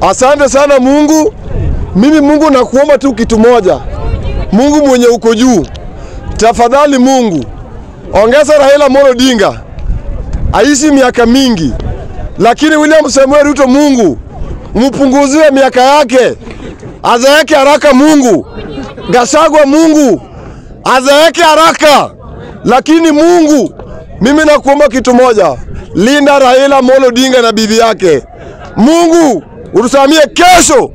Asante sana Mungu. Mimi Mungu nakuomba tu kitu moja, Mungu mwenye uko juu, tafadhali Mungu ongeza Raila Amolo Odinga. Aishi miaka mingi, lakini William Samuel Ruto, Mungu mpunguzie miaka yake, azeeke haraka. Mungu. Gashagwa, Mungu. Azeeke haraka, lakini Mungu mimi nakuomba kitu moja, linda Raila Amolo Odinga na bibi yake. Mungu utusamie kesho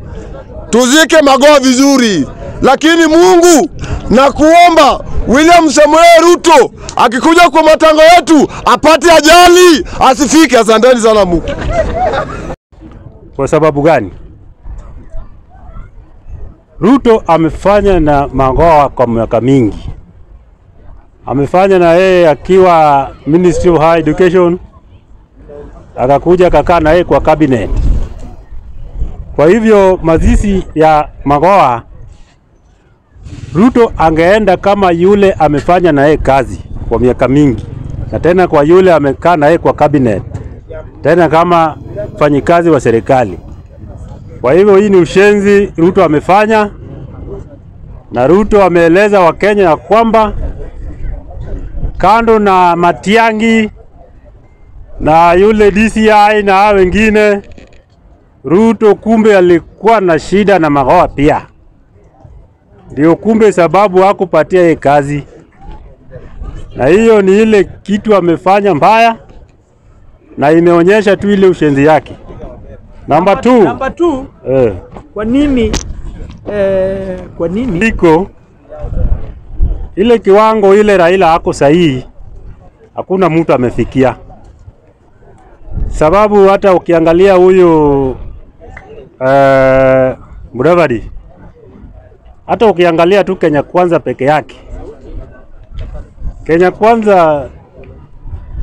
tuzike magoa vizuri, lakini Mungu nakuomba William Samuel Ruto akikuja kwa matango yetu apate ajali asifike. Asanteni sana Mungu. Kwa sababu gani? Ruto amefanya na magoa kwa miaka mingi, amefanya na yeye akiwa Ministry of Higher Education, akakuja akakaa na yeye kwa cabinet. Kwa hivyo mazishi ya Magoha, Ruto angeenda kama yule amefanya na yeye kazi kwa miaka mingi, na tena kwa yule amekaa na yeye kwa cabinet, tena kama mfanyikazi wa serikali. Kwa hivyo hii ni ushenzi Ruto amefanya, na Ruto ameeleza Wakenya ya kwamba kando na Matiangi na yule DCI na hao wengine, Ruto kumbe alikuwa na shida na Magoha pia, ndio kumbe sababu hakupatia yeye kazi, na hiyo ni ile kitu amefanya mbaya, na imeonyesha tu ile ushenzi yake. Namba 2 Namba 2, eh, kwa nini? Eh, kwa nini? Iko ile kiwango ile Raila ako sahihi, hakuna mtu amefikia, sababu hata ukiangalia huyu Mudavadi, hata ukiangalia tu Kenya Kwanza peke yake, Kenya Kwanza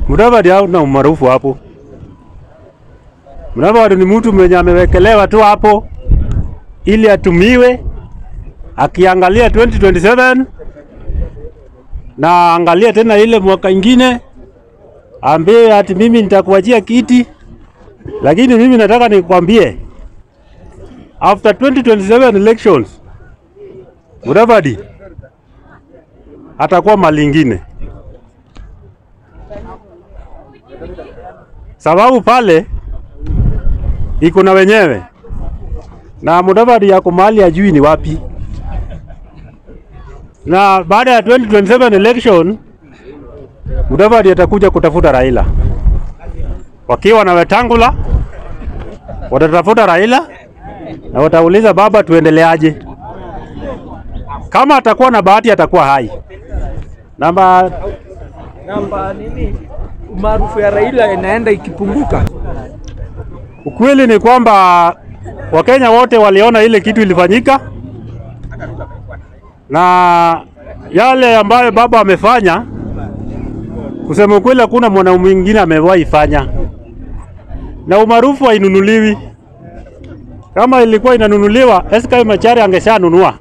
Mudavadi hauna umaarufu hapo. Mudavadi ni mtu mwenye amewekelewa tu hapo ili atumiwe akiangalia 2027 na angalia tena ile mwaka ingine, ambie ati mimi nitakuachia kiti, lakini mimi nataka nikwambie after 2027 elections Mudavadi atakuwa mali ingine, sababu pale iko na wenyewe na Mudavadi yako mahali ajui ni wapi na baada ya 2027 election Mudavadi atakuja kutafuta Raila, wakiwa na Wetangula watatafuta Raila na watauliza baba, tuendeleaje? Kama atakuwa na bahati atakuwa hai. Namba namba nini umaarufu ya Raila inaenda ikipunguka? ukweli ni kwamba Wakenya wote waliona ile kitu ilifanyika na yale ambayo baba amefanya, kusema ukweli, hakuna mwanaume mwingine amewahi fanya, na umaarufu hainunuliwi. Kama ilikuwa inanunuliwa, SK Machari angeshanunua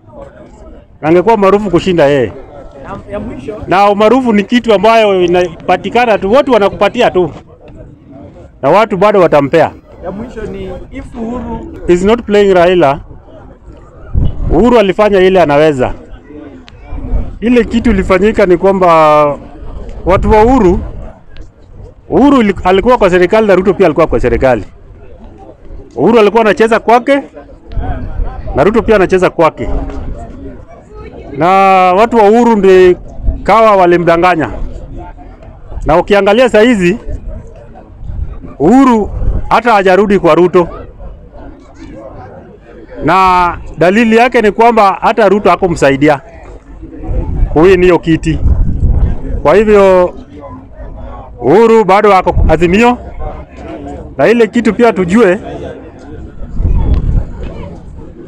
na angekuwa maarufu kushinda yeye. Na umaarufu ni kitu ambayo inapatikana tu, watu wanakupatia tu, na watu bado watampea. ya mwisho ni if Uhuru is not playing Raila. Uhuru alifanya ile anaweza. Ile kitu ilifanyika ni kwamba watu wa Uhuru, Uhuru alikuwa kwa serikali na Ruto pia alikuwa kwa serikali. Uhuru alikuwa anacheza kwake na Ruto pia anacheza kwake, na watu wa Uhuru ndi kawa walimdanganya, na ukiangalia saa hizi Uhuru hata hajarudi kwa Ruto. Na dalili yake ni kwamba hata Ruto hakumsaidia kuwini hiyo kiti. Kwa hivyo Uhuru bado ako Azimio, na ile kitu pia tujue,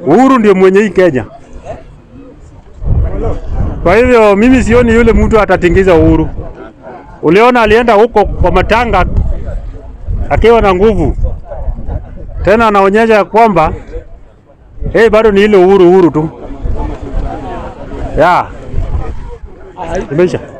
Uhuru ndio mwenye hii Kenya. Kwa hivyo mimi sioni yule mtu atatingiza Uhuru. Uliona alienda huko kwa matanga akiwa na nguvu, tena anaonyesha kwamba hey, bado ni ile uhuru uhuru tu ya 你们想。